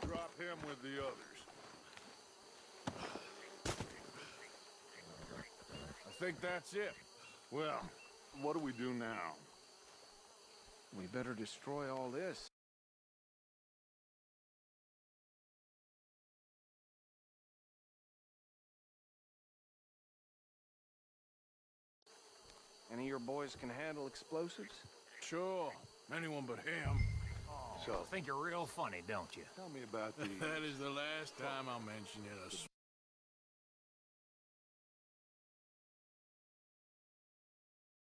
them with the others. I think that's it. Well, what do we do now? We better destroy all this. Any of your boys can handle explosives? Sure, anyone but him. So, think you're real funny, don't you? Tell me about the... that is the last time I'll mention it. I